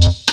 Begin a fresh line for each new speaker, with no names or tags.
Yeah.